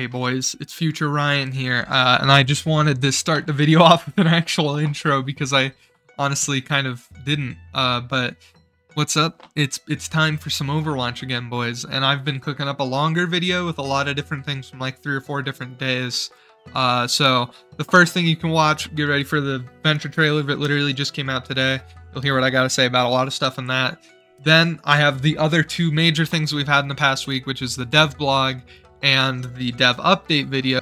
Hey boys, it's Future Ryan here, uh, and I just wanted to start the video off with an actual intro because I honestly kind of didn't. Uh, but what's up? It's it's time for some Overwatch again, boys, and I've been cooking up a longer video with a lot of different things from like three or four different days. Uh, so the first thing you can watch, get ready for the Venture trailer that literally just came out today. You'll hear what I got to say about a lot of stuff in that. Then I have the other two major things we've had in the past week, which is the dev blog and the dev update video.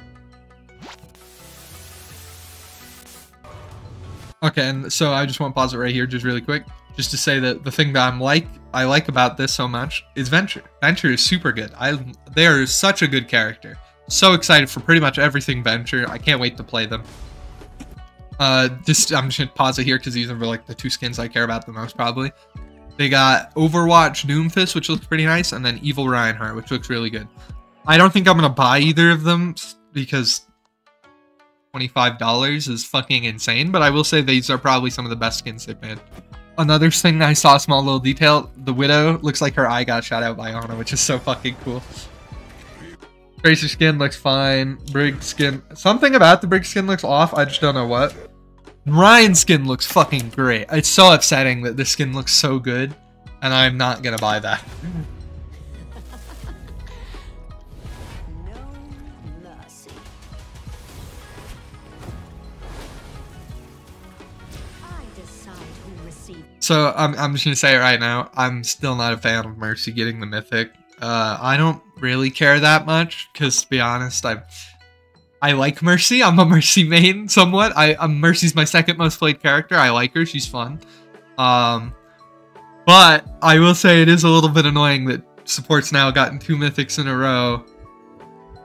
Okay, and so I just want to pause it right here just really quick, just to say that the thing that I'm like I like about this so much is Venture. Venture is super good. I they are such a good character. So excited for pretty much everything Venture. I can't wait to play them. Uh, just I'm just gonna pause it here because these are like the two skins I care about the most probably. They got Overwatch Doomfist, which looks pretty nice, and then Evil Reinhardt, which looks really good. I don't think I'm gonna buy either of them because $25 is fucking insane, but I will say these are probably some of the best skins they've made. Another thing I saw, small little detail, the Widow looks like her eye got shot out by Ana, which is so fucking cool. Tracer skin looks fine. Brig skin, something about the Brig skin looks off, I just don't know what. Rein's skin looks fucking great. It's so upsetting that this skin looks so good, and I'm not gonna buy that. So I'm, I'm just gonna say it right now. I'm still not a fan of Mercy getting the mythic. Uh, I don't really care that much because, to be honest, I I like Mercy. I'm a Mercy main somewhat. I um, Mercy's my second most played character. I like her. She's fun. Um, but I will say it is a little bit annoying that support's now gotten two mythics in a row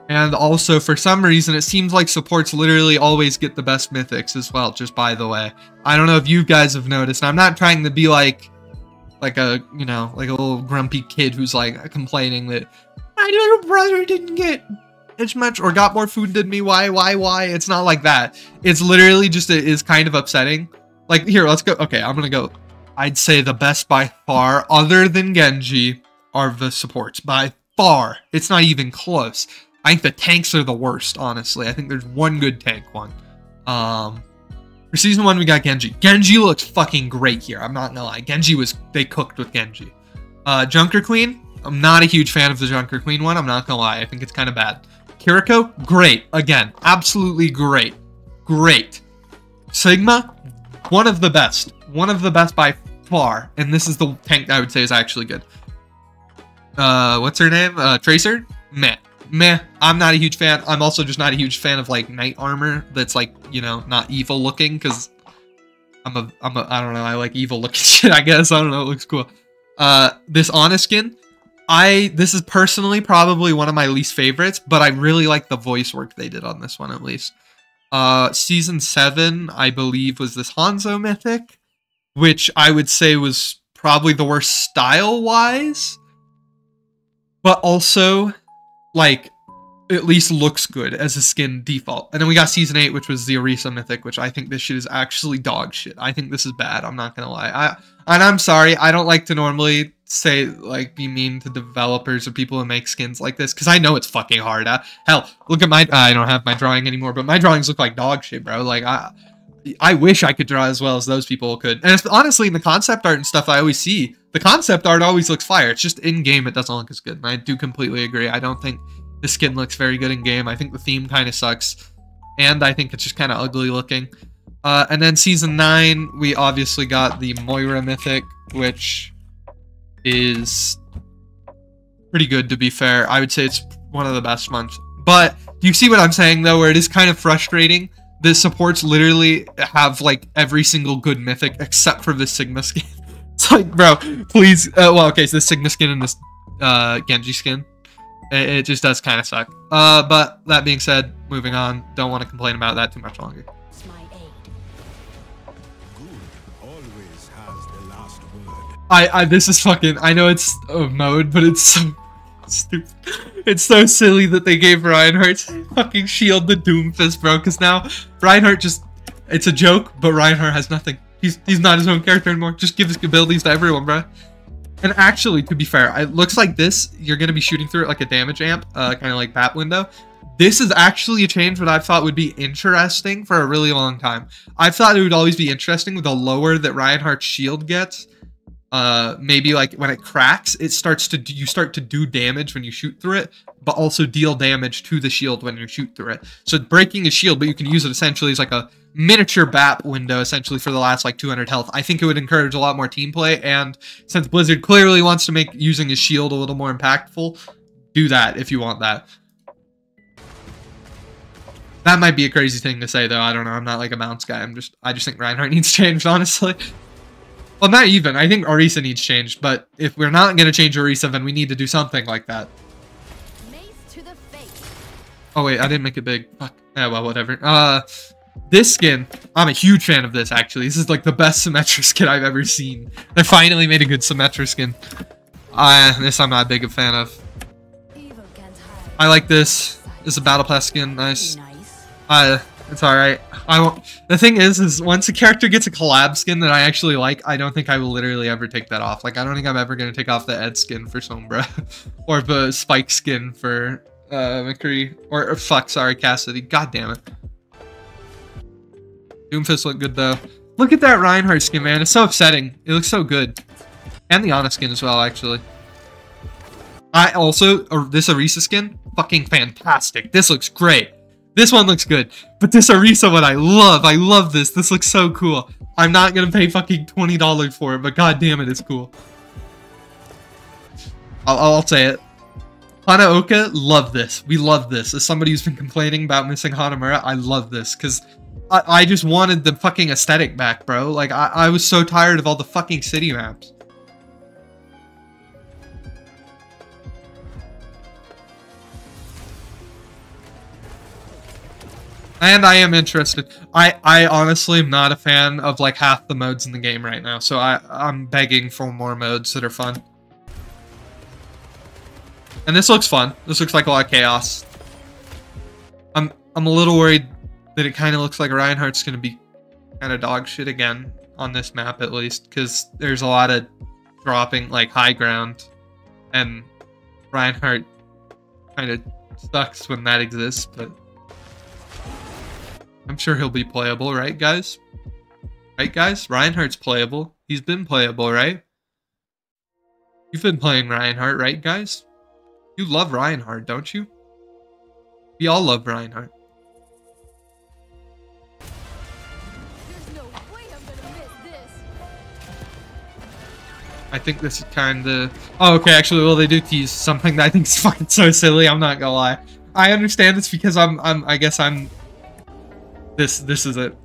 and also, for some reason, it seems like supports literally always get the best mythics as well, just by the way. I don't know if you guys have noticed. I'm not trying to be like, like a, you know, like a little grumpy kid who's like complaining that my little brother didn't get as much or got more food than me. Why, why, why? It's not like that. It's literally just, it is kind of upsetting. Like, here, let's go. Okay, I'm gonna go. I'd say the best by far, other than Genji, are the supports. By far. It's not even close. I think the tanks are the worst, honestly. I think there's one good tank one. Um, for season one, we got Genji. Genji looks fucking great here. I'm not gonna lie. Genji was, they cooked with Genji. Uh, Junker Queen, I'm not a huge fan of the Junker Queen one. I'm not gonna lie. I think it's kind of bad. Kiriko, great. Again, absolutely great. Great. Sigma, one of the best. One of the best by far. And this is the tank I would say is actually good. Uh, what's her name? Uh, Tracer? Meh meh. I'm not a huge fan. I'm also just not a huge fan of like knight armor that's like, you know, not evil looking because I'm a, I'm a, I don't know, I like evil looking shit, I guess. I don't know, it looks cool. Uh, this Ana skin, I, this is personally probably one of my least favorites, but I really like the voice work they did on this one at least. Uh, season 7, I believe, was this Hanzo mythic, which I would say was probably the worst style-wise, but also like at least looks good as a skin default. And then we got season eight, which was the Orisa mythic, which I think this shit is actually dog shit. I think this is bad. I'm not gonna lie. I and I'm sorry. I don't like to normally say like be mean to developers or people who make skins like this because I know it's fucking hard. Uh, hell, look at my. I don't have my drawing anymore, but my drawings look like dog shit, bro. Like I. I wish I could draw as well as those people could. And honestly, in the concept art and stuff I always see, the concept art always looks fire. It's just in game it doesn't look as good. And I do completely agree. I don't think the skin looks very good in game. I think the theme kind of sucks. And I think it's just kind of ugly looking. Uh, and then season 9, we obviously got the Moira Mythic, which is pretty good to be fair. I would say it's one of the best ones. But you see what I'm saying though, where it is kind of frustrating. The supports literally have like every single good mythic except for the Sigma skin. It's like, bro, please. Uh, well, okay, so the Sigma skin and this uh, Genji skin. It, it just does kind of suck. Uh, but that being said, moving on. Don't want to complain about that too much longer. I, I, this is fucking, I know it's a mode, but it's so stupid. It's so silly that they gave Reinhardt fucking shield the Doomfist, bro, because now Reinhardt just, it's a joke, but Reinhardt has nothing. He's he's not his own character anymore. Just give his abilities to everyone, bro. And actually, to be fair, it looks like this, you're going to be shooting through it like a damage amp, uh, kind of like Bap Window. this is actually a change that I thought would be interesting for a really long time. I thought it would always be interesting with the lower that Reinhardt's shield gets. Uh, maybe like when it cracks, it starts to do, you start to do damage when you shoot through it, but also deal damage to the shield when you shoot through it. So breaking a shield, but you can use it essentially as like a miniature BAP window essentially for the last like 200 health. I think it would encourage a lot more team play, and since Blizzard clearly wants to make using a shield a little more impactful, do that if you want that. That might be a crazy thing to say, though. I don't know. I'm not like a bounce guy. I'm just, I just think Reinhardt needs changed, honestly. Well, not even. I think Orisa needs changed, but if we're not going to change Orisa, then we need to do something like that. Oh, wait, I didn't make it big. Fuck. Yeah, well, whatever. Uh, this skin, I'm a huge fan of this, actually. This is like the best Symmetra skin I've ever seen. They finally made a good Symmetra skin. Uh, this I'm not a big a fan of. I like this. Is a Battle Pass skin. Nice. Uh, it's alright. I won't. The thing is, is once a character gets a collab skin that I actually like, I don't think I will literally ever take that off. Like, I don't think I'm ever to take off the Ed skin for Sombra. or the Spike skin for uh, McCree. Or, or, fuck, sorry, Cassidy. God damn it. Doomfist look good, though. Look at that Reinhardt skin, man. It's so upsetting. It looks so good. And the Ana skin as well, actually. I also, uh, this Orisa skin, fucking fantastic. This looks great. This one looks good. But this Orisa one I love. I love this. This looks so cool. I'm not gonna pay fucking $20 for it, but god damn it, it's cool. I'll, I'll say it. Hanaoka, love this. We love this. As somebody who's been complaining about missing Hanamura, I love this. Because I, I just wanted the fucking aesthetic back, bro. Like, I, I was so tired of all the fucking city maps. And I am interested. I, I honestly am not a fan of like half the modes in the game right now, so I, I'm begging for more modes that are fun. And this looks fun. This looks like a lot of chaos. I'm I'm a little worried that it kind of looks like Reinhardt's going to be kind of dog shit again on this map at least, because there's a lot of dropping like high ground, and Reinhardt kind of sucks when that exists, but. I'm sure he'll be playable, right, guys? Right, guys? Reinhardt's playable. He's been playable, right? You've been playing Reinhardt, right, guys? You love Reinhardt, don't you? We all love Reinhardt. I think this is kind of... Oh, okay, actually, well, they do tease something that I think is fucking so silly, I'm not gonna lie. I understand this because I'm, I'm I guess I'm this this is it.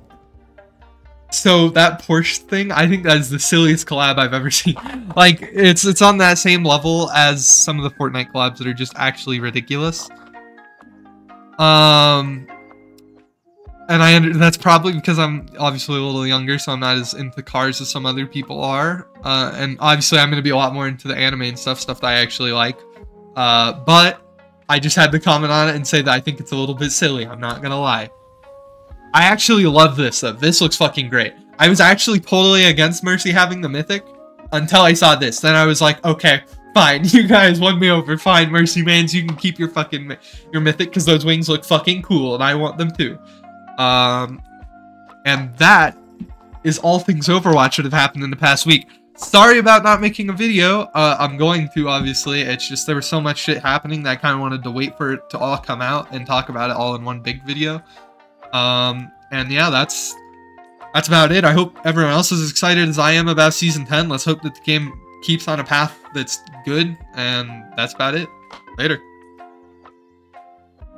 So that Porsche thing, I think that is the silliest collab I've ever seen. Like it's it's on that same level as some of the Fortnite collabs that are just actually ridiculous. Um and I under, that's probably because I'm obviously a little younger, so I'm not as into cars as some other people are. Uh, and obviously, I'm going to be a lot more into the anime and stuff, stuff that I actually like. Uh, but I just had to comment on it and say that I think it's a little bit silly. I'm not going to lie. I actually love this though. This looks fucking great. I was actually totally against Mercy having the mythic until I saw this. Then I was like, okay, fine. You guys won me over. Fine, Mercy Mains, you can keep your fucking your mythic because those wings look fucking cool and I want them too. Um, and that is all things Overwatch that have happened in the past week. Sorry about not making a video. Uh, I'm going to, obviously. It's just there was so much shit happening that I kind of wanted to wait for it to all come out and talk about it all in one big video. Um, and yeah, that's that's about it. I hope everyone else is as excited as I am about Season 10. Let's hope that the game keeps on a path that's good, and that's about it. Later.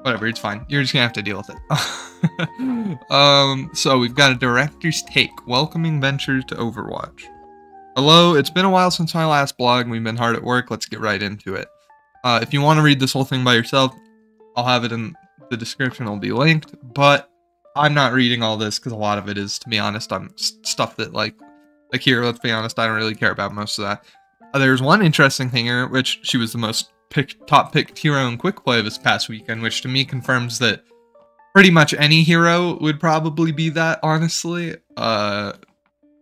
Whatever, it's fine. You're just gonna have to deal with it. um, so we've got a director's take, welcoming ventures to Overwatch. Hello, it's been a while since my last blog, we've been hard at work, let's get right into it. Uh, if you want to read this whole thing by yourself, I'll have it in the description, it'll be linked, but I'm not reading all this because a lot of it is, to be honest, I'm stuff that like, like here. Let's be honest, I don't really care about most of that. Uh, there's one interesting thing here, which she was the most pick, top picked hero in quick play this past weekend, which to me confirms that pretty much any hero would probably be that. Honestly, uh,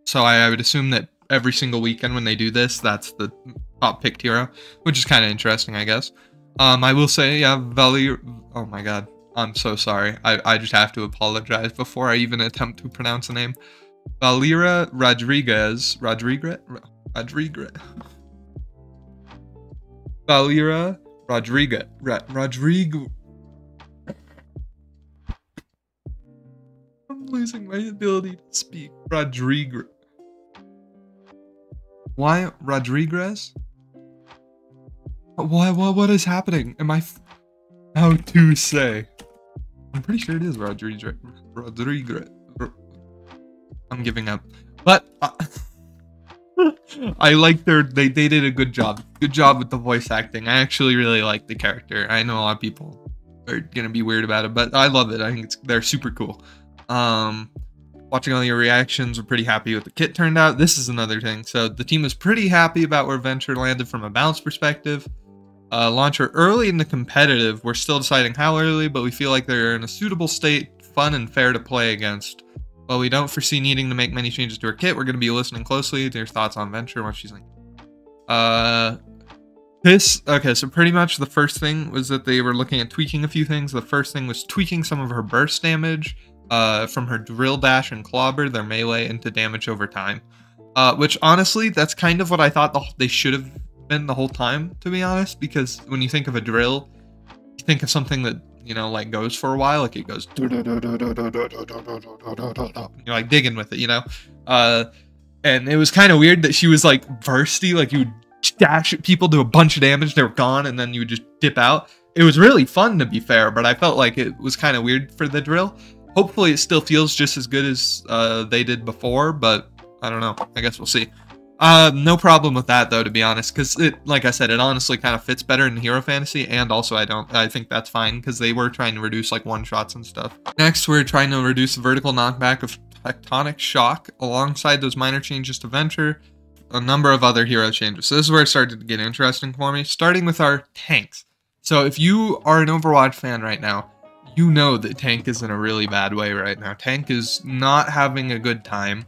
so I, I would assume that every single weekend when they do this, that's the top picked hero, which is kind of interesting, I guess. Um, I will say, yeah, Valley. Oh my god, I'm so sorry. I, I just have to apologize before I even attempt to pronounce the name. Valera Rodriguez. Rodriguez? Rodriguez. Valera Rodriguez. Rodriguez. I'm losing my ability to speak. Rodriguez. Why Rodriguez? Why, what, what is happening? Am I... How to say? I'm pretty sure it is Rodriguez. Rodriguez. I'm giving up. But... Uh, I like their they they did a good job. Good job with the voice acting. I actually really like the character. I know a lot of people are gonna be weird about it, but I love it. I think it's they're super cool. Um, watching all your reactions, we're pretty happy with the kit turned out. This is another thing. So the team is pretty happy about where Venture landed from a balance perspective. Uh, launcher early in the competitive. We're still deciding how early, but we feel like they're in a suitable state, fun and fair to play against. While we don't foresee needing to make many changes to her kit, we're going to be listening closely to your thoughts on Venture, what she's like, Uh, this, okay, so pretty much the first thing was that they were looking at tweaking a few things. The first thing was tweaking some of her burst damage uh, from her drill dash and clobber, their melee, into damage over time. Uh, which honestly, that's kind of what I thought the, they should have been the whole time, to be honest, because when you think of a drill, you think of something that you know, like goes for a while. Like it goes, you're like digging with it, you know? Uh, and it was kind of weird that she was like bursty, like you would dash at people, do a bunch of damage, they were gone, and then you would just dip out. It was really fun to be fair, but I felt like it was kind of weird for the drill. Hopefully, it still feels just as good as uh, they did before, but I don't know. I guess we'll see. Uh, no problem with that though, to be honest, because it, like I said, it honestly kind of fits better in Hero Fantasy, and also I don't, I think that's fine because they were trying to reduce like one shots and stuff. Next, we're trying to reduce the vertical knockback of Tectonic Shock alongside those minor changes to Venture, a number of other hero changes. So this is where it started to get interesting for me, starting with our tanks. So if you are an Overwatch fan right now, you know that Tank is in a really bad way right now. Tank is not having a good time.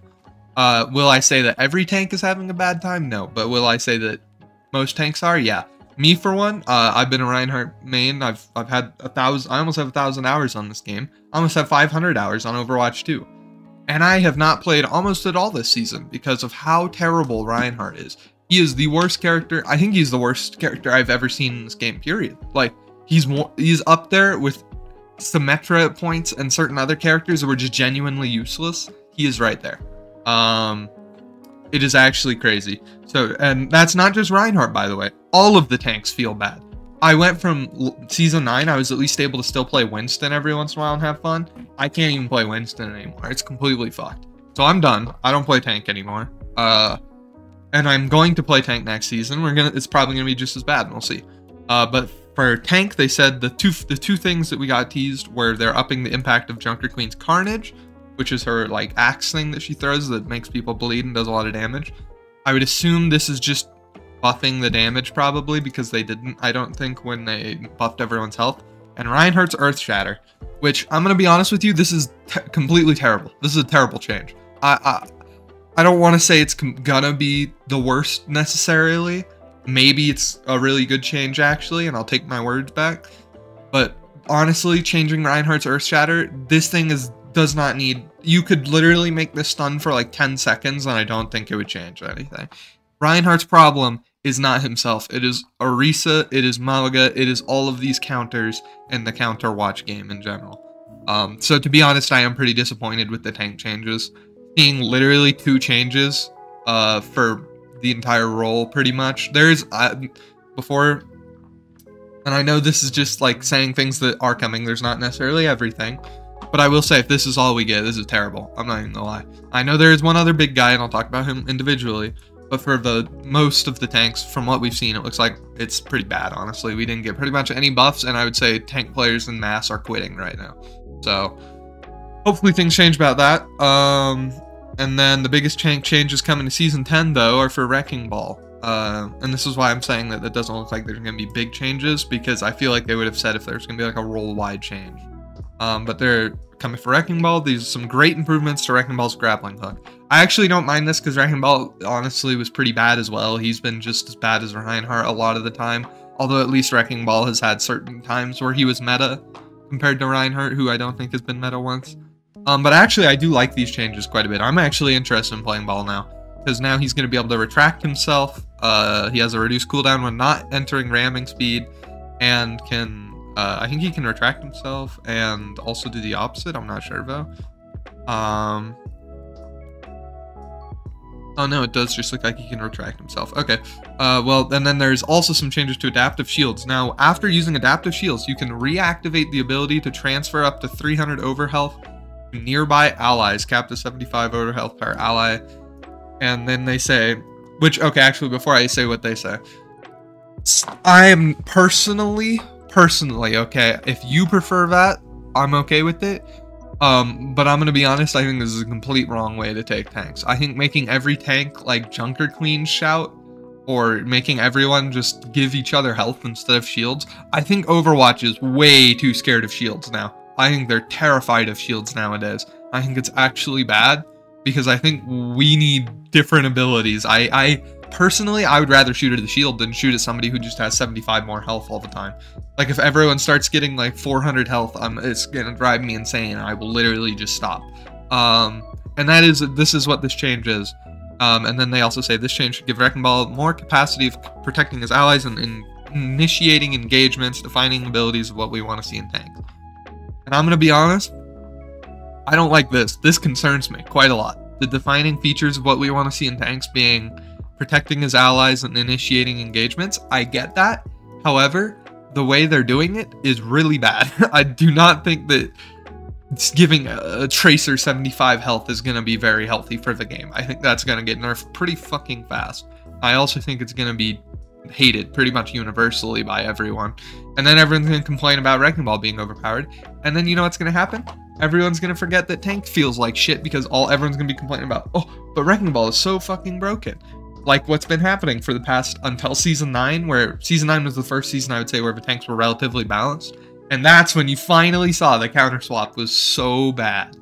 Uh, will I say that every tank is having a bad time? No. But will I say that most tanks are? Yeah. Me for one, uh, I've been a Reinhardt main. I've I've had a thousand. I almost have a thousand hours on this game. I almost have 500 hours on Overwatch 2. And I have not played almost at all this season because of how terrible Reinhardt is. He is the worst character. I think he's the worst character I've ever seen in this game. Period. Like he's. He's up there with Symmetra points and certain other characters that were just genuinely useless. He is right there. Um, it is actually crazy. So, and that's not just Reinhardt, by the way. All of the tanks feel bad. I went from season 9, I was at least able to still play Winston every once in a while and have fun. I can't even play Winston anymore. It's completely fucked. So I'm done. I don't play tank anymore. Uh, and I'm going to play tank next season. We're gonna. It's probably gonna be just as bad. We'll see. Uh, but for tank, they said the two the two things that we got teased were they're upping the impact of Junker Queen's Carnage which is her like axe thing that she throws that makes people bleed and does a lot of damage. I would assume this is just buffing the damage probably because they didn't, I don't think, when they buffed everyone's health. And Reinhardt's Earth Shatter, which I'm gonna be honest with you, this is completely terrible. This is a terrible change. I I, I don't want to say it's gonna be the worst necessarily. Maybe it's a really good change actually, and I'll take my words back. But honestly, changing Reinhardt's Earth Shatter, this thing is does not need you could literally make this stun for like 10 seconds and I don't think it would change anything. Reinhardt's problem is not himself. It is Orisa, it is Mauga, it is all of these counters and the counter watch game in general. Um, so to be honest, I am pretty disappointed with the tank changes. Seeing literally two changes uh, for the entire role pretty much. There's before and I know this is just like saying things that are coming. There's not necessarily everything. But I will say, if this is all we get, this is terrible. I'm not even gonna lie. I know there is one other big guy, and I'll talk about him individually. But for the most of the tanks, from what we've seen, it looks like it's pretty bad, honestly. We didn't get pretty much any buffs, and I would say tank players in mass are quitting right now. So, hopefully things change about that. Um, and then the biggest tank changes coming to Season 10, though, are for Wrecking Ball. Uh, and this is why I'm saying that it doesn't look like there's going to be big changes, because I feel like they would have said if there's going to be like a role-wide change. Um, but they're coming for Wrecking Ball. These are some great improvements to Wrecking Ball's grappling hook. I actually don't mind this because Wrecking Ball honestly was pretty bad as well. He's been just as bad as Reinhardt a lot of the time. Although at least Wrecking Ball has had certain times where he was meta. compared to Reinhardt, who I don't think has been meta once. Um, but actually, I do like these changes quite a bit. I'm actually interested in playing ball now because now he's going to be able to retract himself. Uh, he has a reduced cooldown when not entering ramming speed, and can uh, I think he can retract himself and also do the opposite. I'm not sure though. Um, Oh no, it does just look like he can retract himself. Okay. Uh, well, and then there's also some changes to adaptive shields. Now, after using adaptive shields, you can reactivate the ability to transfer up to 300 over health to nearby allies, capped to 75 over health per ally. And then they say, which, okay, actually, before I say what they say, I am personally, personally, okay, if you prefer that, I'm okay with it. Um, but I'm gonna be honest, I think this is a complete wrong way to take tanks. I think making every tank like Junker Queen shout, or making everyone just give each other health instead of shields, I think Overwatch is way too scared of shields now. I think they're terrified of shields nowadays. I think it's actually bad because I think we need different abilities. I, I personally, I would rather shoot at the shield than shoot at somebody who just has 75 more health all the time. Like if everyone starts getting like 400 health, I'm, it's gonna drive me insane. I will literally just stop. Um, and that is this is what this change is. Um, and then they also say this change should give Wrecking Ball more capacity of protecting his allies and, and initiating engagements, defining abilities of what we want to see in tanks. And I'm gonna be honest, I don't like this. This concerns me quite a lot. The defining features of what we want to see in tanks being protecting his allies and initiating engagements. I get that. However, the way they're doing it is really bad. I do not think that giving a, Tracer 75 health is going to be very healthy for the game. I think that's going to get nerfed pretty fucking fast. I also think it's going to be hated pretty much universally by everyone. And then everyone's going to complain about Wrecking Ball being overpowered. And then you know what's going to happen? Everyone's going to forget that Tank feels like shit because all everyone's going to be complaining about, oh, but Wrecking Ball is so fucking broken like what's been happening for the past until season 9 where season 9 was the first season i would say where the tanks were relatively balanced. And that's when you finally saw the counter swap was so bad.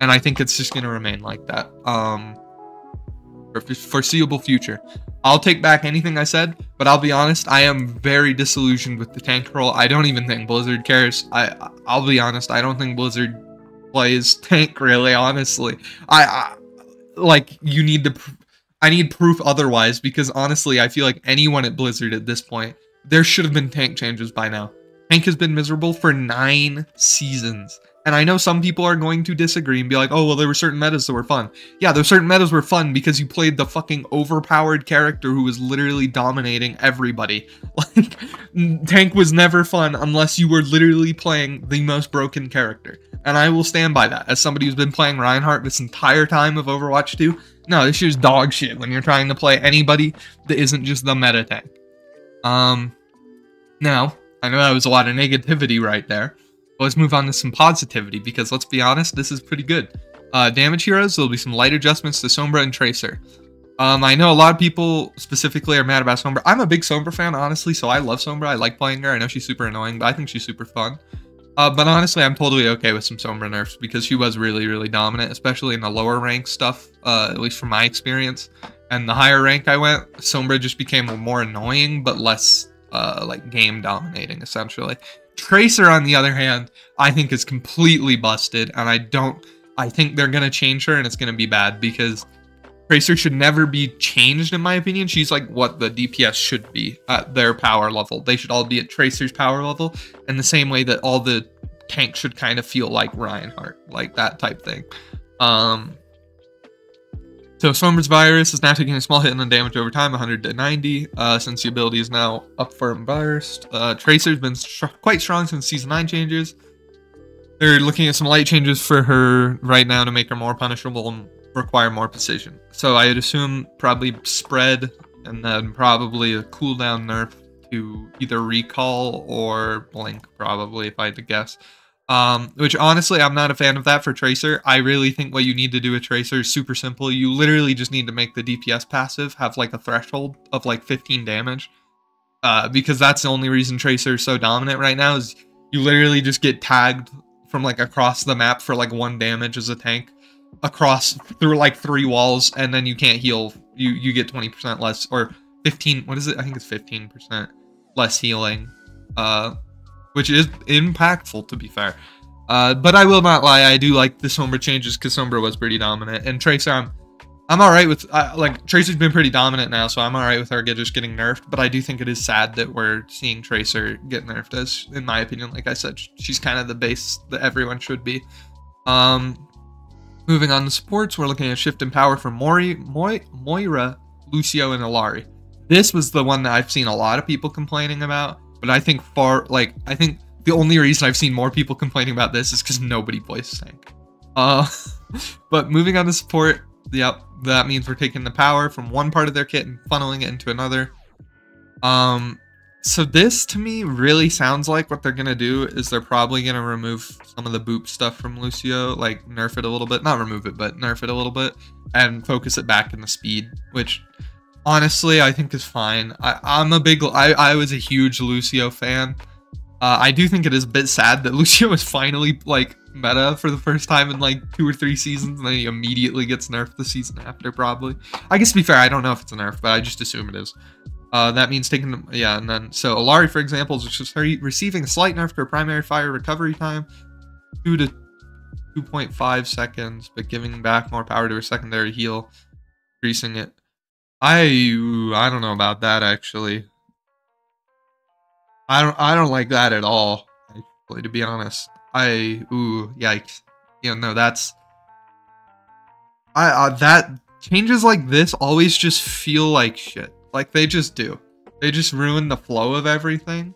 And i think it's just going to remain like that um for foreseeable future. I'll take back anything i said but i'll be honest i am very disillusioned with the tank role. I don't even think blizzard cares. I i'll be honest i don't think blizzard plays tank really honestly. I, I like you need to I need proof otherwise because honestly, I feel like anyone at Blizzard at this point, there should have been tank changes by now. Tank has been miserable for nine seasons. And I know some people are going to disagree and be like, oh, well, there were certain metas that were fun. Yeah, those certain metas were fun because you played the fucking overpowered character who was literally dominating everybody. Like, Tank was never fun unless you were literally playing the most broken character. And I will stand by that. As somebody who's been playing Reinhardt this entire time of Overwatch 2, no, this is dog shit when you're trying to play anybody that isn't just the meta tank. Um, now, I know that was a lot of negativity right there. But let's move on to some positivity because let's be honest, this is pretty good. Uh, damage heroes, there'll be some light adjustments to Sombra and Tracer. Um, I know a lot of people specifically are mad about Sombra. I'm a big Sombra fan, honestly, so I love Sombra. I like playing her. I know she's super annoying, but I think she's super fun. Uh, but honestly, I'm totally okay with some Sombra nerfs because she was really, really dominant, especially in the lower rank stuff, uh, at least from my experience. And the higher rank I went, Sombra just became more annoying, but less uh, like game dominating, essentially. Tracer, on the other hand, I think is completely busted, and I don't. I think they're gonna change her, and it's gonna be bad because Tracer should never be changed, in my opinion. She's like what the DPS should be at their power level. They should all be at Tracer's power level, in the same way that all the tanks should kind of feel like Reinhardt, like that type thing. Um, so Sombra's virus is now taking a small hit and then damage over time, 100 to 90, uh, since the ability is now up for burst. Uh, Tracer's been quite strong since season 9 changes. They're looking at some light changes for her right now to make her more punishable and require more precision. So I'd assume probably spread and then probably a cooldown nerf to either recall or blink, probably, if I had to guess. Um, which honestly, I'm not a fan of that for Tracer. I really think what you need to do with Tracer is super simple. You literally just need to make the DPS passive have like a threshold of like 15 damage. Uh, because that's the only reason Tracer is so dominant right now is you literally just get tagged from like across the map for like one damage as a tank across through like three walls and then you can't heal you you get 20% less or 15 what is it i think it's 15% less healing uh which is impactful to be fair. Uh, but I will not lie, I do like the Sombra changes because Sombra was pretty dominant, and Tracer, I'm, I'm all right with uh, like Tracer's been pretty dominant now, so I'm all right with her just getting nerfed. But I do think it is sad that we're seeing Tracer get nerfed, as in my opinion, like I said, she's kind of the base that everyone should be. Um, moving on to sports, we're looking at shift in power from Mori, Moi, Moira, Lucio, and Illari. This was the one that I've seen a lot of people complaining about, but I think far like I think the only reason I've seen more people complaining about this is because nobody voice sank. Uh, but moving on to support, yep, that means we're taking the power from one part of their kit and funneling it into another. Um, so this to me really sounds like what they're gonna do is they're probably gonna remove some of the boop stuff from Lucio, like nerf it a little bit, not remove it, but nerf it a little bit, and focus it back in the speed, which honestly I think is fine. I, I'm a big, I, I was a huge Lucio fan. Uh, I do think it is a bit sad that Lucio is finally like meta for the first time in like two or three seasons, and then he immediately gets nerfed the season after. Probably. I guess to be fair, I don't know if it's a nerf, but I just assume it is. Uh, that means taking them, yeah, and then so Illari, for example, is just receiving a slight nerf to her primary fire recovery time, two to 2.5 seconds, but giving back more power to her secondary heal, increasing it. I I don't know about that actually. I don't I don't like that at all. Actually, to be honest, I ooh yikes. You know, no, that's I uh, that changes like this always just feel like shit. Like they just do. They just ruin the flow of everything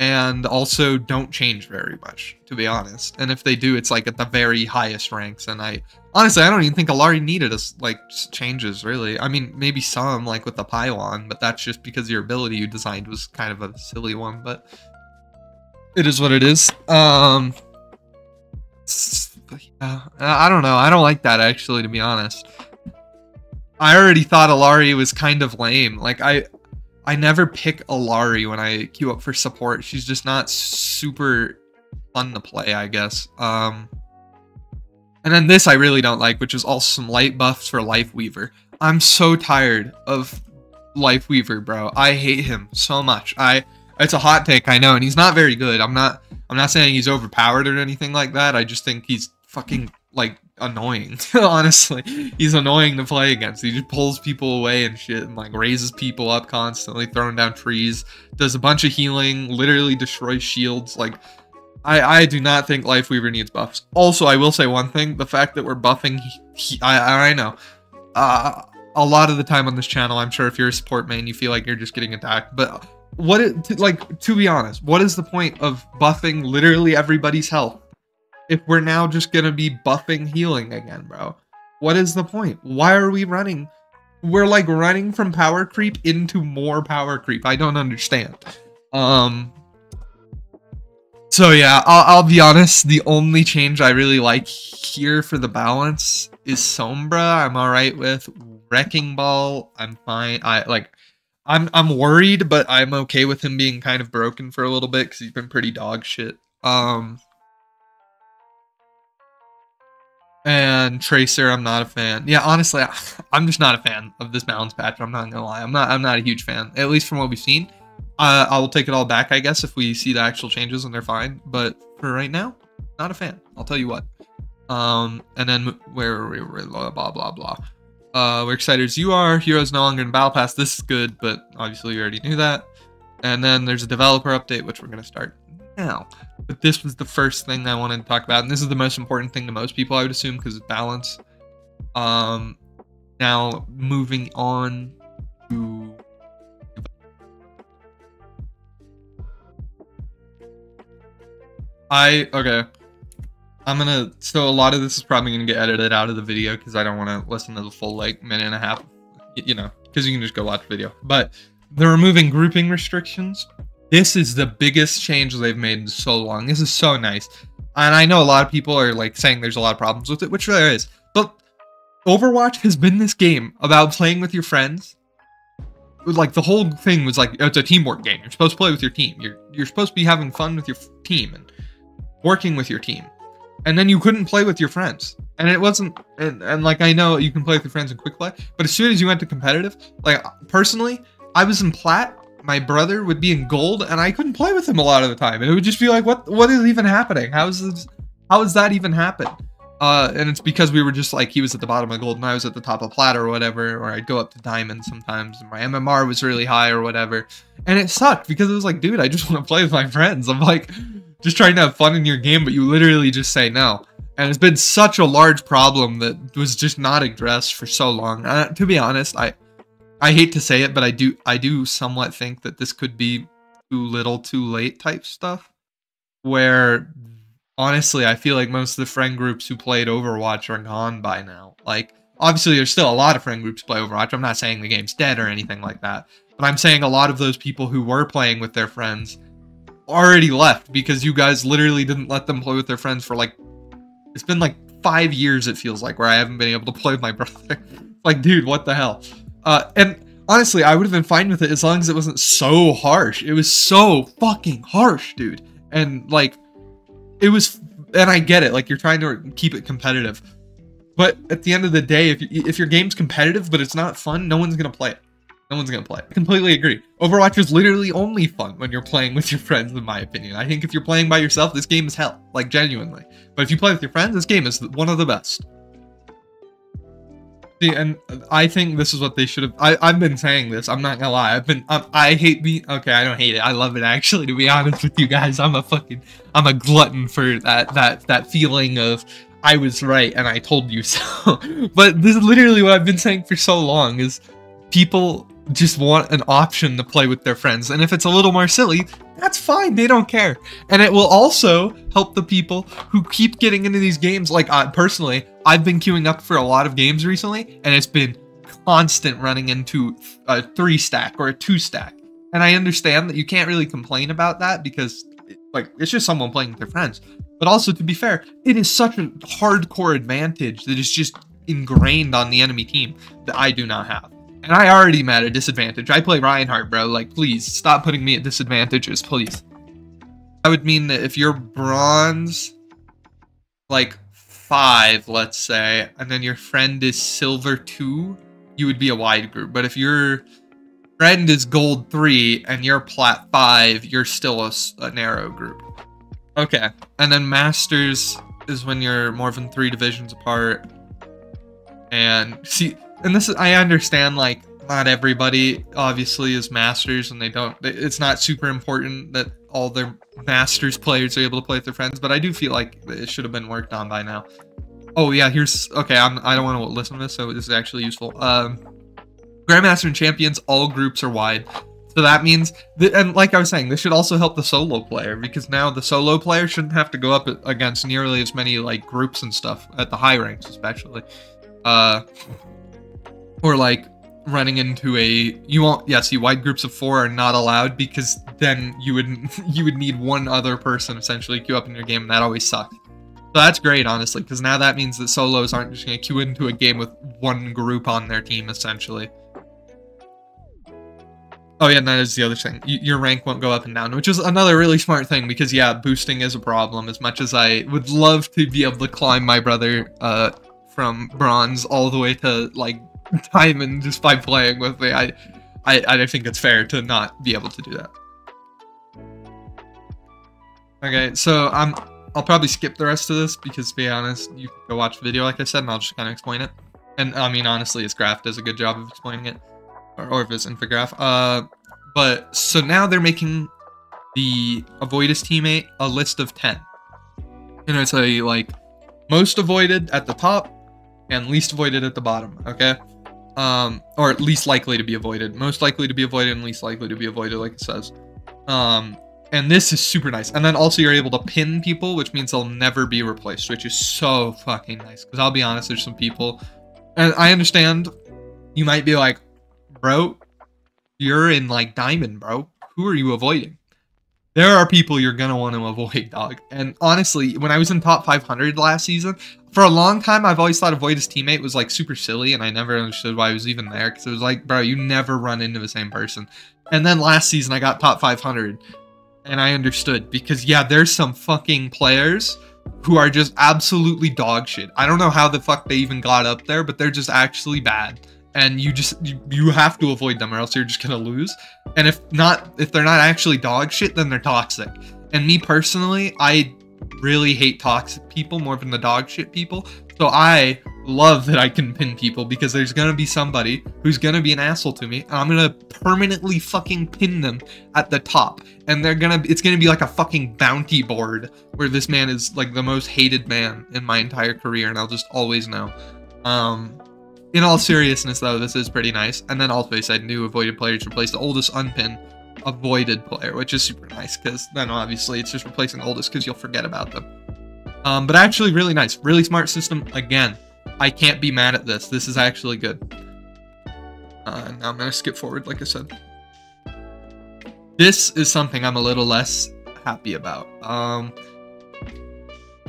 and also don't change very much, to be honest. And if they do, it's like at the very highest ranks. And I honestly, I don't even think Illari needed us like changes really. I mean, maybe some like with the pylon, but that's just because your ability you designed was kind of a silly one. But it is what it is. Um, yeah, I don't know. I don't like that actually, to be honest. I already thought Illari was kind of lame. Like I I never pick Illari when I queue up for support. She's just not super fun to play, I guess. Um, and then this I really don't like, which is also some light buffs for Life Weaver. I'm so tired of Life Weaver, bro. I hate him so much. I it's a hot take, I know, and he's not very good. I'm not I'm not saying he's overpowered or anything like that. I just think he's fucking like annoying. Honestly, he's annoying to play against. He just pulls people away and shit, and like raises people up constantly, throwing down trees. Does a bunch of healing, literally destroys shields. Like, I I do not think Life Weaver needs buffs. Also, I will say one thing: the fact that we're buffing, he, I I know. Uh, a lot of the time on this channel, I'm sure if you're a support main, you feel like you're just getting attacked, but what it like to be honest what is the point of buffing literally everybody's health if we're now just gonna be buffing healing again, bro? What is the point? Why are we running? We're like running from power creep into more power creep. I don't understand. Um. So yeah, I'll, I'll be honest. The only change I really like here for the balance is Sombra. I'm all right with Wrecking Ball. I'm fine. I like. I'm I'm worried, but I'm okay with him being kind of broken for a little bit because he's been pretty dog shit. Um. And Tracer, I'm not a fan. Yeah, honestly, I'm just not a fan of this balance patch. I'm not gonna lie. I'm not. I'm not a huge fan. At least from what we've seen. Uh, I will take it all back, I guess, if we see the actual changes and they're fine. But for right now, not a fan. I'll tell you what. Um, and then where we blah blah blah blah. Uh, we're excited as you are. Heroes no longer in Battle Pass. This is good, but obviously we already knew that. And then there's a developer update, which we're gonna start now. But this was the first thing I wanted to talk about, and this is the most important thing to most people, I would assume, because it's balance. Um, now moving on to I okay. I'm gonna so a lot of this is probably gonna get edited out of the video because I don't want to listen to the full like minute and a half, you know, because you can just go watch the video. But they're removing grouping restrictions this is the biggest change they've made in so long. This is so nice. And I know a lot of people are like saying there's a lot of problems with it, which there is. But Overwatch has been this game about playing with your friends. Like the whole thing was like it's a teamwork game. You're supposed to play with your team. You're you're supposed to be having fun with your team and working with your team. And then you couldn't play with your friends. And it wasn't and, and like I know you can play with your friends in quick play, but as soon as you went to competitive, like personally, I was in plat my brother would be in gold and I couldn't play with him a lot of the time. And it would just be like, what what is even happening? How is this how that even happen? Uh, and it's because we were just like he was at the bottom of gold and I was at the top of plat or whatever, or I'd go up to diamond sometimes. And my MMR was really high or whatever, and it sucked because it was like, dude, I just want to play with my friends. I'm like, just trying to have fun in your game, but you literally just say no. And it's been such a large problem that was just not addressed for so long. Uh, to be honest, I I hate to say it, but I do I do somewhat think that this could be too little, too late type stuff, where honestly, I feel like most of the friend groups who played Overwatch are gone by now. Like, obviously, there's still a lot of friend groups play Overwatch. I'm not saying the game's dead or anything like that. But I'm saying a lot of those people who were playing with their friends already left because you guys literally didn't let them play with their friends for like, it's been like five years, it feels like, where I haven't been able to play with my brother. like, dude, what the hell? Uh, and honestly, I would have been fine with it as long as it wasn't so harsh. It was so fucking harsh, dude. And like, it was, and I get it. Like you're trying to keep it competitive, but at the end of the day, if if your game's competitive but it's not fun, no one's gonna play it. No one's gonna play it. I completely agree. Overwatch is literally only fun when you're playing with your friends, in my opinion. I think if you're playing by yourself, this game is hell. Like genuinely. But if you play with your friends, this game is one of the best. And I think this is what they should have. I, I've been saying this. I'm not gonna lie. I've been. Um, I hate being. Okay, I don't hate it. I love it actually. To be honest with you guys, I'm a fucking. I'm a glutton for that. That that feeling of I was right and I told you so. but this is literally what I've been saying for so long. Is people just want an option to play with their friends. And if it's a little more silly, that's fine. They don't care. And it will also help the people who keep getting into these games. Like, uh, personally, I've been queuing up for a lot of games recently, and it's been constant running into a three stack or a two stack. And I understand that you can't really complain about that because, like, it's just someone playing with their friends. But also, to be fair, it is such a hardcore advantage that is just ingrained on the enemy team that I do not have. And I already am at a disadvantage. I play Reinhardt, bro. Like, please, stop putting me at disadvantages, please. That would mean that if you're bronze, like, 5, let's say, and then your friend is silver 2, you would be a wide group. But if your friend is gold 3 and you're plat 5, you're still a, a narrow group. Okay. And then masters is when you're more than three divisions apart. And see, and this is I understand like not everybody obviously is masters and they don't it's not super important that all their masters players are able to play with their friends but i do feel like it should have been worked on by now. Oh yeah here's okay I'm, i don't want to listen to this so this is actually useful. Um grandmaster and champions all groups are wide. So that means that, and like i was saying this should also help the solo player because now the solo player shouldn't have to go up against nearly as many like groups and stuff at the high ranks especially. Uh or like running into a you won't yeah see wide groups of four are not allowed because then you would you would need one other person essentially queue up in your game and that always sucks so that's great honestly because now that means that solos aren't just going to queue into a game with one group on their team essentially. Oh yeah and that is the other thing. Your rank won't go up and down which is another really smart thing because yeah boosting is a problem as much as i would love to be able to climb my brother uh from bronze all the way to like diamond just by playing with me. I, I, I think it's fair to not be able to do that. Okay, so I'm, I'll probably skip the rest of this because to be honest, you can go watch the video like I said and I'll just kind of explain it. And I mean, honestly, his graph does a good job of explaining it. Or, or it's infograph. Uh, but, so now they're making the Avoidus teammate a list of 10. And it's a, like, most avoided at the top and least avoided at the bottom, okay? Um, or at least likely to be avoided, most likely to be avoided, and least likely to be avoided, like it says. Um, and this is super nice. And then also you're able to pin people, which means they'll never be replaced, which is so fucking nice. Because I'll be honest, there's some people, and I understand you might be like, bro, you're in like diamond, bro. Who are you avoiding? There are people you're gonna want to avoid, dog. And honestly, when I was in top 500 last season, for a long time, I've always thought Avoidus teammate was like super silly, and I never understood why he was even there. Because it was like, bro, you never run into the same person. And then last season, I got top 500, and I understood because yeah, there's some fucking players who are just absolutely dog shit. I don't know how the fuck they even got up there, but they're just actually bad. And you just you, you have to avoid them or else you're just gonna lose. And if not, if they're not actually dog shit, then they're toxic. And me personally, I really hate toxic people more than the dog shit people. So I love that I can pin people because there's gonna be somebody who's gonna be an asshole to me, and I'm gonna permanently fucking pin them at the top. And they're gonna it's gonna be like a fucking bounty board where this man is like the most hated man in my entire career, and I'll just always know. Um in all seriousness though, this is pretty nice. And then also he said new avoided players replace the oldest unpin avoided player, which is super nice because then obviously it's just replacing oldest because you'll forget about them. Um, but actually really nice, really smart system again. I can't be mad at this. This is actually good. Uh, now I'm going to skip forward, like I said. This is something I'm a little less happy about. Um,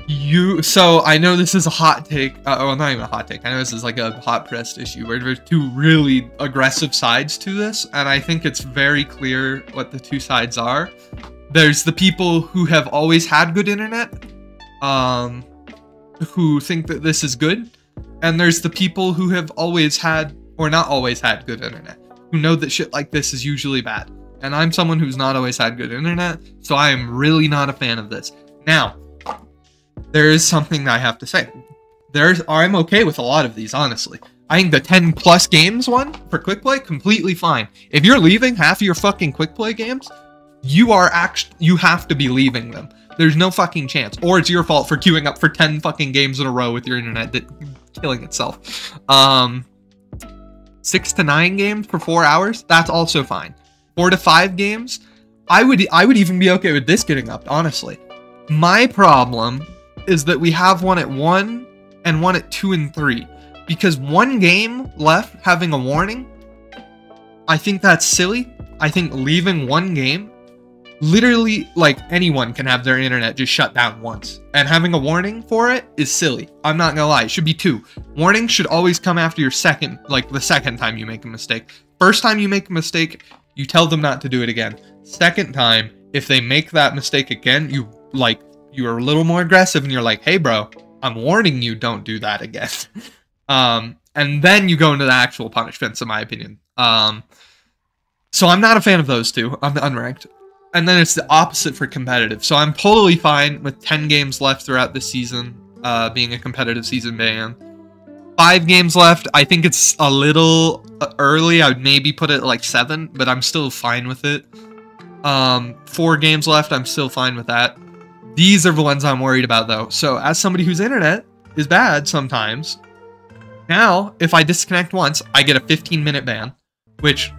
you so I know this is a hot take. Uh, well, not even a hot take. I know this is like a hot pressed issue where there's two really aggressive sides to this, and I think it's very clear what the two sides are. There's the people who have always had good internet, um, who think that this is good, and there's the people who have always had, or not always had good internet, who know that shit like this is usually bad. And I'm someone who's not always had good internet, so I am really not a fan of this. Now, there is something I have to say. There's I'm okay with a lot of these, honestly. I think the 10 plus games one for quick play completely fine. If you're leaving half of your fucking quick play games, you are actually you have to be leaving them. There's no fucking chance. Or it's your fault for queuing up for 10 fucking games in a row with your internet that killing itself. Um, six to nine games for four hours, that's also fine. Four to five games, I would I would even be okay with this getting up, honestly. My problem is that we have one at one and one at two and three. Because one game left having a warning, I think that's silly. I think leaving one game literally like anyone can have their internet just shut down once. And having a warning for it is silly. I'm not gonna lie it should be two. Warnings should always come after your second like the second time you make a mistake. First time you make a mistake you tell them not to do it again. Second time if they make that mistake again you like you're a little more aggressive and you're like hey bro i'm warning you don't do that again um and then you go into the actual punishments in my opinion um so i'm not a fan of those two i'm unranked and then it's the opposite for competitive. So I'm totally fine with 10 games left throughout the season uh, being a competitive season ban. Five games left. I think it's a little uh, early. I would maybe put it like seven, but I'm still fine with it. Um, four games left. I'm still fine with that. These are the ones I'm worried about, though. So as somebody whose internet is bad sometimes, now if I disconnect once, I get a 15 minute ban, which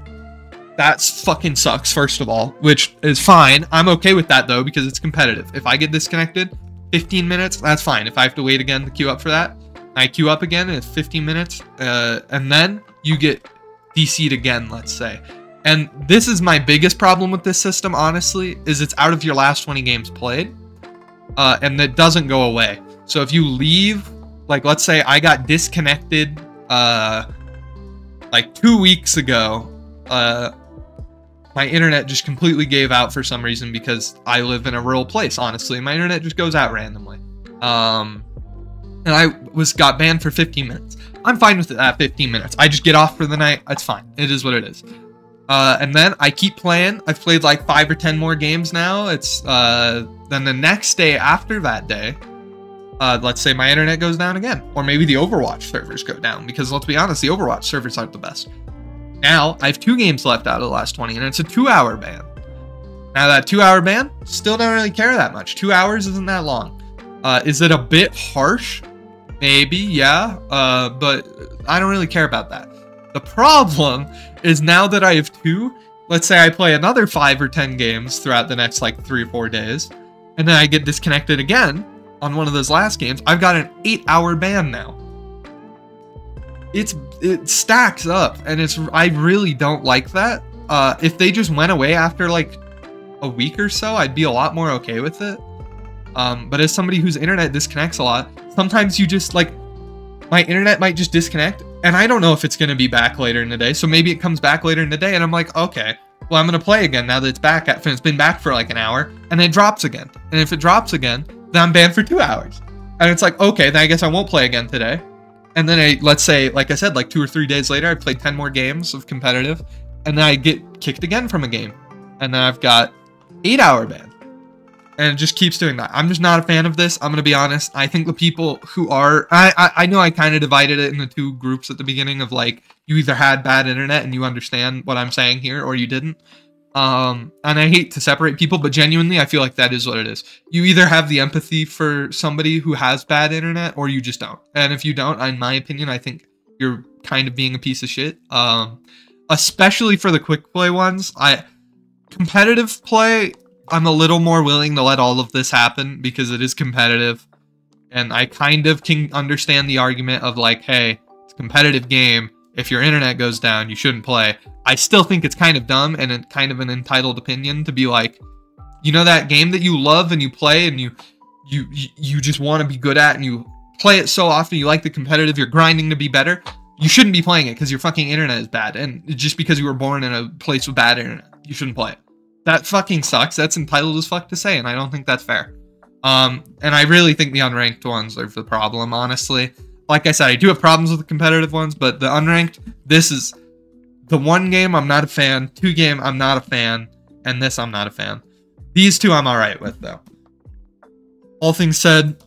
that's fucking sucks, first of all, which is fine. I'm okay with that though, because it's competitive. If I get disconnected, 15 minutes, that's fine. If I have to wait again to queue up for that, I queue up again in 15 minutes, uh, and then you get DC'd again, let's say. And this is my biggest problem with this system, honestly, is it's out of your last 20 games played, uh, and it doesn't go away. So if you leave, like let's say I got disconnected, uh, like two weeks ago, uh, my internet just completely gave out for some reason because I live in a rural place, honestly. My internet just goes out randomly. Um, and I was got banned for 15 minutes. I'm fine with that 15 minutes. I just get off for the night. It's fine. It is what it is. Uh, and then I keep playing. I've played like five or 10 more games now. It's, uh, then the next day after that day, uh, let's say my internet goes down again. Or maybe the Overwatch servers go down because let's be honest, the Overwatch servers aren't the best. Now, I have two games left out of the last 20, and it's a two hour ban. Now, that two hour ban, still don't really care that much. Two hours isn't that long. Uh, is it a bit harsh? Maybe, yeah, uh, but I don't really care about that. The problem is now that I have two, let's say I play another five or 10 games throughout the next like three or four days, and then I get disconnected again on one of those last games, I've got an eight hour ban now it's it stacks up and it's I really don't like that. Uh, if they just went away after like a week or so, I'd be a lot more okay with it. Um, but as somebody whose internet disconnects a lot, sometimes you just like my internet might just disconnect and I don't know if it's going to be back later in the day. So maybe it comes back later in the day and I'm like, okay, well, I'm going to play again now that it's back. At, it's been back for like an hour and it drops again. And if it drops again, then I'm banned for two hours. And it's like, okay, then I guess I won't play again today and then I let's say, like I said, like two or three days later, I played ten more games of competitive, and then I get kicked again from a game, and then I've got eight hour ban, and it just keeps doing that. I'm just not a fan of this. I'm gonna be honest. I think the people who are, I I, I know I kind of divided it into two groups at the beginning of like you either had bad internet and you understand what I'm saying here, or you didn't. Um, and I hate to separate people, but genuinely, I feel like that is what it is. You either have the empathy for somebody who has bad internet, or you just don't. And if you don't, in my opinion, I think you're kind of being a piece of shit. Um, especially for the quick play ones. I competitive play, I'm a little more willing to let all of this happen because it is competitive, and I kind of can understand the argument of like, hey, it's a competitive game. If your internet goes down, you shouldn't play. I still think it's kind of dumb and a, kind of an entitled opinion to be like, you know that game that you love and you play and you you you just want to be good at and you play it so often you like the competitive you're grinding to be better you shouldn't be playing it because your fucking internet is bad and just because you were born in a place with bad internet you shouldn't play it that fucking sucks that's entitled as fuck to say and i don't think that's fair um and i really think the unranked ones are the problem honestly like i said i do have problems with the competitive ones but the unranked this is the one game I'm not a fan, two game I'm not a fan, and this I'm not a fan. These two I'm alright with though. All things said,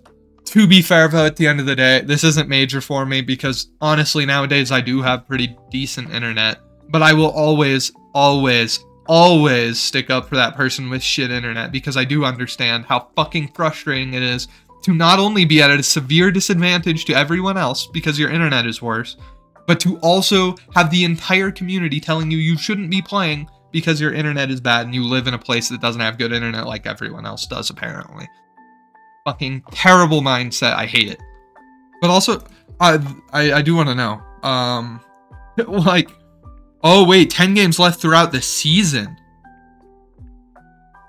to be fair though, at the end of the day, this isn't major for me because honestly nowadays I do have pretty decent internet. But I will always, always, always stick up for that person with shit internet because I do understand how fucking frustrating it is to not only be at a severe disadvantage to everyone else because your internet is worse, but to also have the entire community telling you you shouldn't be playing because your internet is bad and you live in a place that doesn't have good internet like everyone else does, apparently. Fucking terrible mindset. I hate it. But also, I, I, I do want to know, um, like, oh wait, 10 games left throughout the season.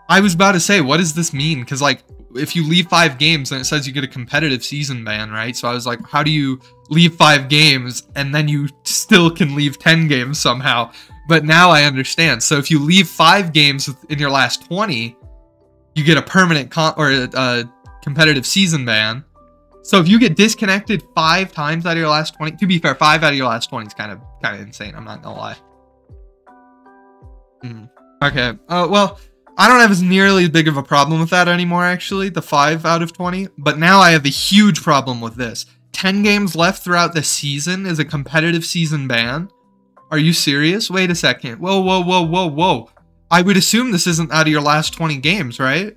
I was about to say, what does this mean? Because, like, if you leave five games, then it says you get a competitive season ban, right? So I was like, how do you leave five games and then you still can leave 10 games somehow? But now I understand. So if you leave five games in your last 20, you get a permanent or a, a competitive season ban. So if you get disconnected five times out of your last 20, to be fair, five out of your last 20 is kind of kind of insane. I'm not gonna lie. Mm. Okay. Uh, well, I don't have as nearly as big of a problem with that anymore, actually, the 5 out of 20. But now I have a huge problem with this. 10 games left throughout the season is a competitive season ban? Are you serious? Wait a second. Whoa, whoa, whoa, whoa, whoa. I would assume this isn't out of your last 20 games, right?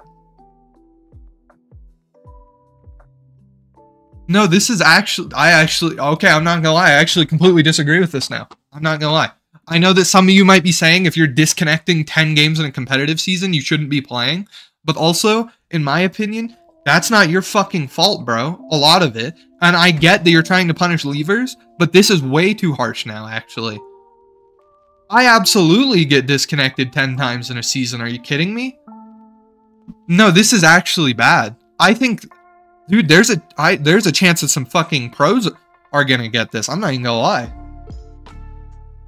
No, this is actually, I actually, okay, I'm not gonna lie, I actually completely disagree with this now. I'm not gonna lie. I know that some of you might be saying if you're disconnecting 10 games in a competitive season, you shouldn't be playing. But also, in my opinion, that's not your fucking fault, bro. A lot of it. And I get that you're trying to punish leavers, but this is way too harsh now, actually. I absolutely get disconnected 10 times in a season. Are you kidding me? No, this is actually bad. I think, dude, there's a I, there's a chance that some fucking pros are gonna get this. I'm not even gonna lie.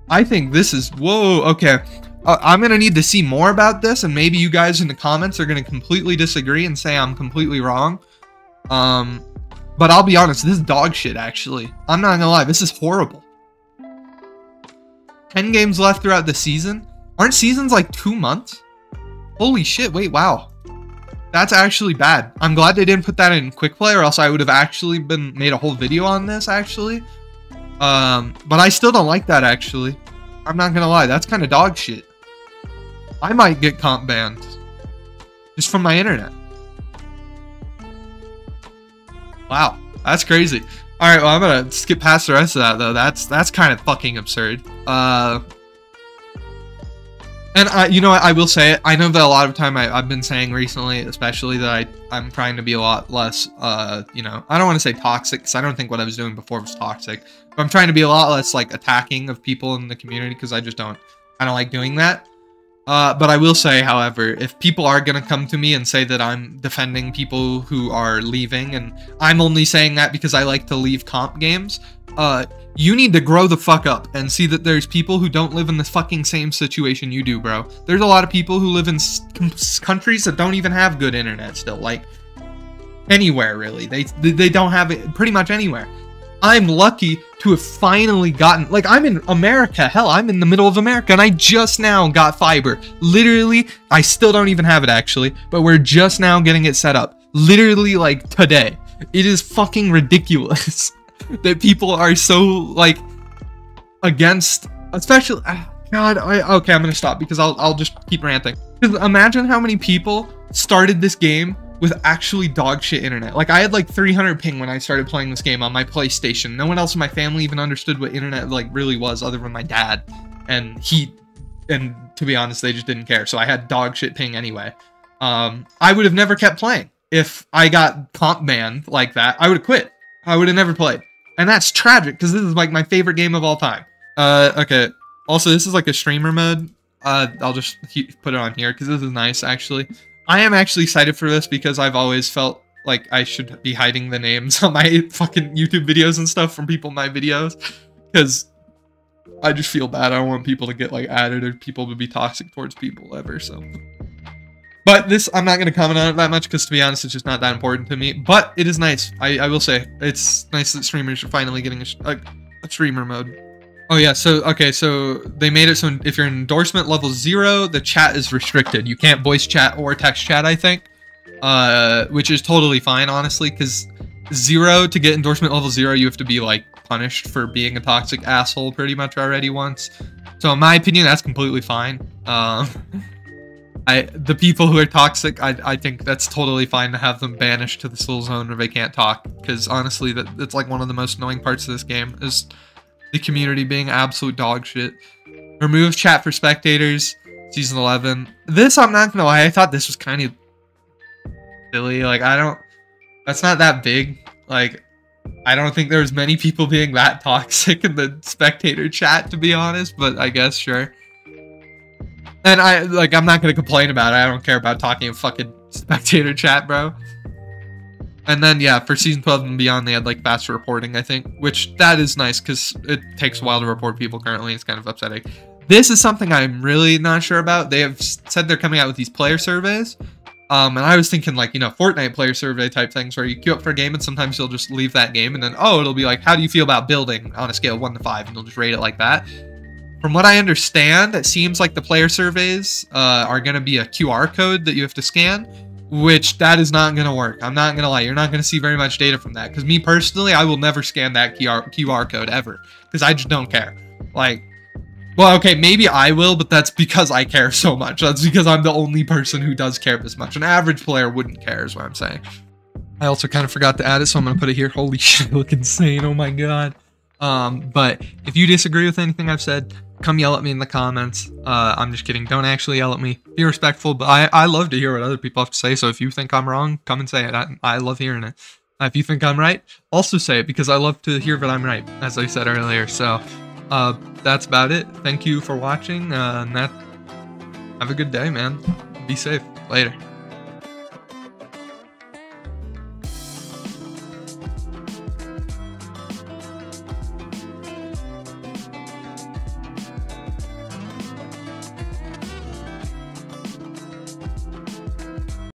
I think this is whoa. Okay, uh, I'm gonna need to see more about this, and maybe you guys in the comments are gonna completely disagree and say I'm completely wrong. Um, but I'll be honest, this is dog shit. Actually, I'm not gonna lie, this is horrible. Ten games left throughout the season. Aren't seasons like two months? Holy shit! Wait, wow. That's actually bad. I'm glad they didn't put that in quick play, or else I would have actually been made a whole video on this. Actually. Um, but I still don't like that, actually. I'm not gonna lie, that's kind of dog shit. I might get comp banned. Just from my internet. Wow, that's crazy. Alright, well, I'm gonna skip past the rest of that, though. That's that's kind of fucking absurd. Uh... And I, you know, I will say it. I know that a lot of time I, have been saying recently, especially that I, I'm trying to be a lot less, uh, you know, I don't want to say toxic because I don't think what I was doing before was toxic. But I'm trying to be a lot less like attacking of people in the community because I just don't, I don't like doing that. Uh, but I will say, however, if people are going to come to me and say that I'm defending people who are leaving, and I'm only saying that because I like to leave comp games, uh, you need to grow the fuck up and see that there's people who don't live in the fucking same situation you do, bro. There's a lot of people who live in countries that don't even have good internet still, like anywhere really. They they don't have it pretty much anywhere. I'm lucky to have finally gotten like I'm in America. Hell, I'm in the middle of America and I just now got fiber. Literally, I still don't even have it actually, but we're just now getting it set up. Literally like today. It is fucking ridiculous that people are so like against especially ah, God, I okay, I'm gonna stop because I'll I'll just keep ranting. Because imagine how many people started this game with actually dog shit internet. Like I had like 300 ping when I started playing this game on my PlayStation. No one else in my family even understood what internet like really was other than my dad. And he and to be honest, they just didn't care. So I had dog shit ping anyway. Um I would have never kept playing. If I got comp banned like that, I would have quit. I would have never played. And that's tragic because this is like my favorite game of all time. Uh okay. Also, this is like a streamer mode. Uh I'll just put it on here because this is nice actually. I am actually excited for this because I've always felt like I should be hiding the names on my fucking YouTube videos and stuff from people in my videos because I just feel bad. I don't want people to get like added or people to be toxic towards people ever. So, but this I'm not going to comment on it that much because to be honest, it's just not that important to me. But it is nice. I, I will say it's nice that streamers are finally getting a, a, a streamer mode. Oh yeah, so okay, so they made it so if you're endorsement level zero, the chat is restricted. You can't voice chat or text chat, I think, uh, which is totally fine, honestly, because zero to get endorsement level zero, you have to be like punished for being a toxic asshole pretty much already once. So in my opinion, that's completely fine. Um, I the people who are toxic, I, I think that's totally fine to have them banished to the soul zone where they can't talk. Because honestly, that that's like one of the most annoying parts of this game is the community being absolute dog shit. Remove chat for spectators, season 11. This, I'm not gonna lie, I thought this was kind of silly. Like, I don't, that's not that big. Like, I don't think there's many people being that toxic in the spectator chat, to be honest, but I guess, sure. And I, like, I'm not gonna complain about it. I don't care about talking in fucking spectator chat, bro. And then yeah, for season 12 and beyond, they had like faster reporting, I think, which that is nice because it takes a while to report people currently. It's kind of upsetting. This is something I'm really not sure about. They have said they're coming out with these player surveys. Um, and I was thinking like, you know, Fortnite player survey type things where you queue up for a game and sometimes you'll just leave that game and then, oh, it'll be like, how do you feel about building on a scale one to five? And you'll just rate it like that. From what I understand, it seems like the player surveys uh, are going to be a QR code that you have to scan which that is not going to work. I'm not going to lie. You're not going to see very much data from that. Because me personally, I will never scan that QR, QR code ever. Because I just don't care. Like, well, okay, maybe I will, but that's because I care so much. That's because I'm the only person who does care this much. An average player wouldn't care is what I'm saying. I also kind of forgot to add it, so I'm going to put it here. Holy shit, I look insane. Oh my god. Um, but if you disagree with anything I've said, come yell at me in the comments. Uh, I'm just kidding. Don't actually yell at me. Be respectful, but I, I love to hear what other people have to say. So if you think I'm wrong, come and say it. I, I love hearing it. Uh, if you think I'm right, also say it because I love to hear that I'm right, as I said earlier. So uh, that's about it. Thank you for watching. Uh, and that, have a good day, man. Be safe. Later.